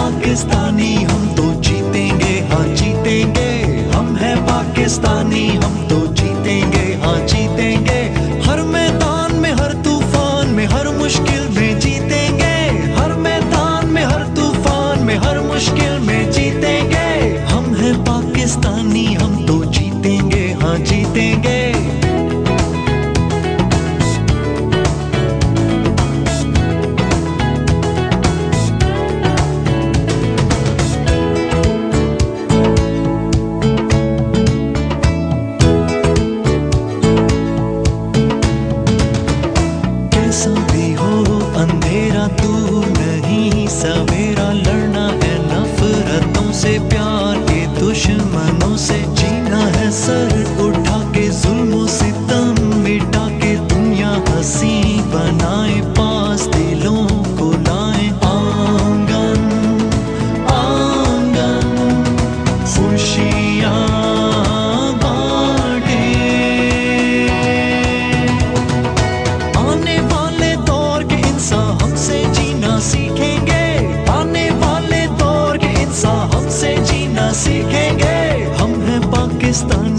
पाकिस्तानी, हम तो जीतेंगे। हाँ जीतेंगे। हम हैं पाकिस्तानी, हम तो जीतेंगे। हाँ जीतेंगे। हर मैदान में, हर तूफ़ान में, हर मुश्किल में जीतेंगे। हर मैदान में, हर तूफ़ान में, हर मुश्किल में जीतेंगे। हम हैं पाकिस्तानी, हम तो जीतेंगे। हाँ जीतेंगे। अंधेरा तू नहीं, सवेरा लड़ना है नफरतों से, प्यार के दुश्मनों से। जीना है सर उठा के, जुल्मों से तम मिटा के। दुनिया हसी बनाए, पास दिलों को लाए। आँगन आँगन, खुशियाँ। están